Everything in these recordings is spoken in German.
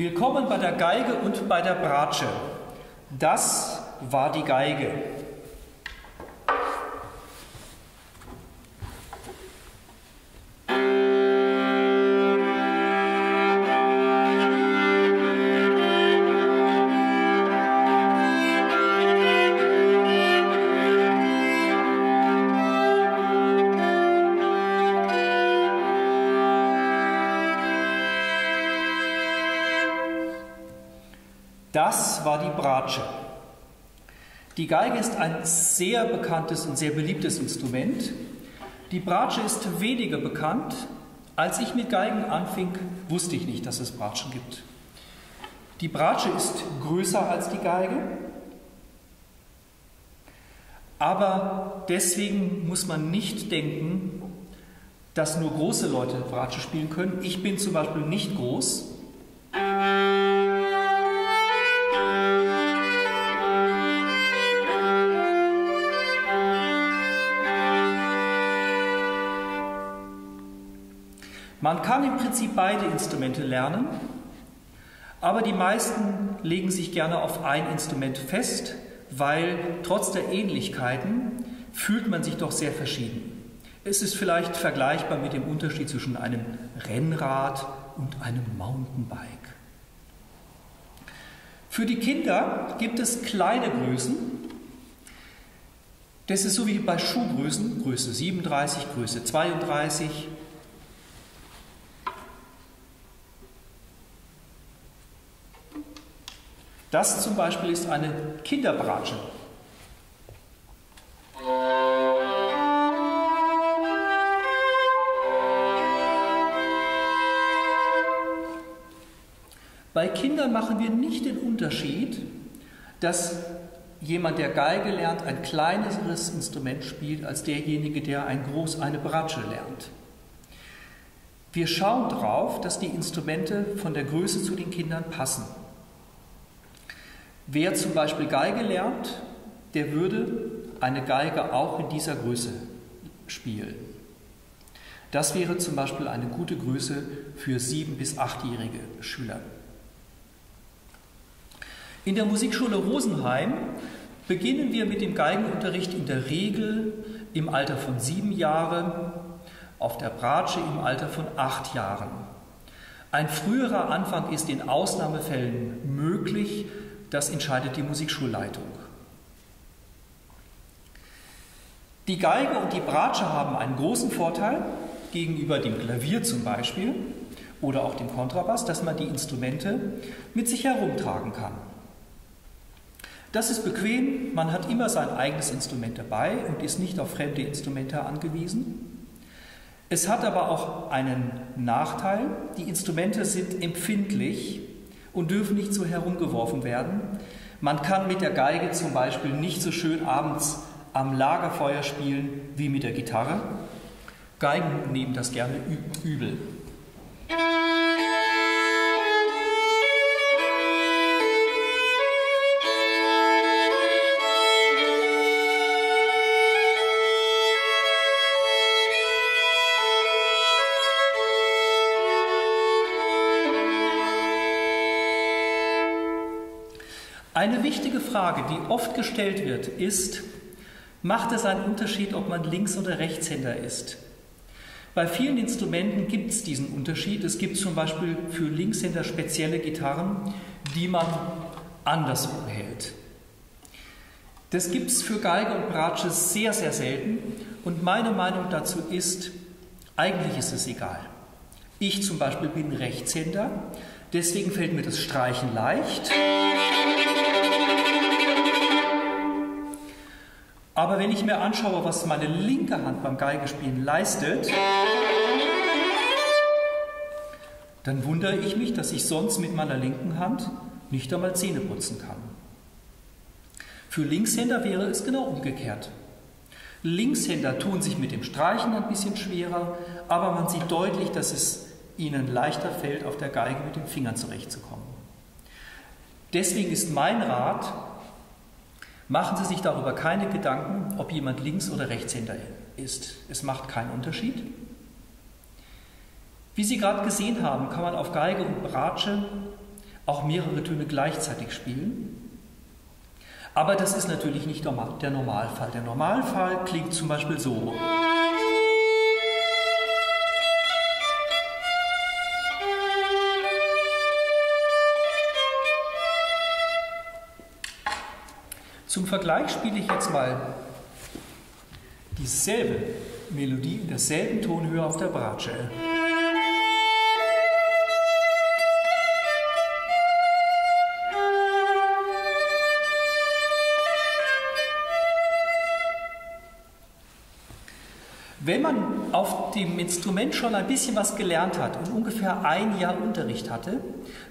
Willkommen bei der Geige und bei der Bratsche. Das war die Geige. Das war die Bratsche. Die Geige ist ein sehr bekanntes und sehr beliebtes Instrument. Die Bratsche ist weniger bekannt. Als ich mit Geigen anfing, wusste ich nicht, dass es Bratschen gibt. Die Bratsche ist größer als die Geige, aber deswegen muss man nicht denken, dass nur große Leute Bratsche spielen können. Ich bin zum Beispiel nicht groß, Man kann im Prinzip beide Instrumente lernen, aber die meisten legen sich gerne auf ein Instrument fest, weil trotz der Ähnlichkeiten fühlt man sich doch sehr verschieden. Es ist vielleicht vergleichbar mit dem Unterschied zwischen einem Rennrad und einem Mountainbike. Für die Kinder gibt es kleine Größen. Das ist so wie bei Schuhgrößen, Größe 37, Größe 32, Das zum Beispiel ist eine Kinderbratsche. Bei Kindern machen wir nicht den Unterschied, dass jemand, der Geige lernt, ein kleineres Instrument spielt als derjenige, der ein groß eine Bratsche lernt. Wir schauen darauf, dass die Instrumente von der Größe zu den Kindern passen. Wer zum Beispiel Geige lernt, der würde eine Geige auch in dieser Größe spielen. Das wäre zum Beispiel eine gute Größe für sieben- bis achtjährige Schüler. In der Musikschule Rosenheim beginnen wir mit dem Geigenunterricht in der Regel im Alter von sieben Jahren, auf der Bratsche im Alter von acht Jahren. Ein früherer Anfang ist in Ausnahmefällen möglich, das entscheidet die Musikschulleitung. Die Geige und die Bratsche haben einen großen Vorteil gegenüber dem Klavier zum Beispiel oder auch dem Kontrabass, dass man die Instrumente mit sich herumtragen kann. Das ist bequem, man hat immer sein eigenes Instrument dabei und ist nicht auf fremde Instrumente angewiesen. Es hat aber auch einen Nachteil, die Instrumente sind empfindlich und dürfen nicht so herumgeworfen werden. Man kann mit der Geige zum Beispiel nicht so schön abends am Lagerfeuer spielen wie mit der Gitarre. Geigen nehmen das gerne übel. Eine wichtige Frage, die oft gestellt wird, ist, macht es einen Unterschied, ob man Links- oder Rechtshänder ist? Bei vielen Instrumenten gibt es diesen Unterschied. Es gibt zum Beispiel für Linkshänder spezielle Gitarren, die man andersrum hält. Das gibt es für Geige und Bratsche sehr, sehr selten. Und meine Meinung dazu ist, eigentlich ist es egal. Ich zum Beispiel bin Rechtshänder, deswegen fällt mir das Streichen leicht. Aber wenn ich mir anschaue, was meine linke Hand beim Geigespielen leistet, dann wundere ich mich, dass ich sonst mit meiner linken Hand nicht einmal Zähne putzen kann. Für Linkshänder wäre es genau umgekehrt. Linkshänder tun sich mit dem Streichen ein bisschen schwerer, aber man sieht deutlich, dass es ihnen leichter fällt, auf der Geige mit den Fingern zurechtzukommen. Deswegen ist mein Rat, Machen Sie sich darüber keine Gedanken, ob jemand Links- oder Rechtshänder ist. Es macht keinen Unterschied. Wie Sie gerade gesehen haben, kann man auf Geige und Bratsche auch mehrere Töne gleichzeitig spielen. Aber das ist natürlich nicht der Normalfall. Der Normalfall klingt zum Beispiel so. Zum Vergleich spiele ich jetzt mal dieselbe Melodie in derselben Tonhöhe auf der Bratsche. Wenn man auf dem Instrument schon ein bisschen was gelernt hat und ungefähr ein Jahr Unterricht hatte,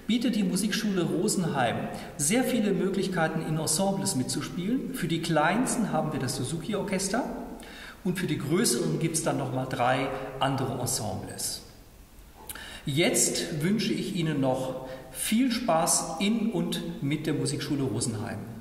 bietet die Musikschule Rosenheim sehr viele Möglichkeiten, in Ensembles mitzuspielen. Für die Kleinsten haben wir das Suzuki-Orchester und für die Größeren gibt es dann nochmal drei andere Ensembles. Jetzt wünsche ich Ihnen noch viel Spaß in und mit der Musikschule Rosenheim.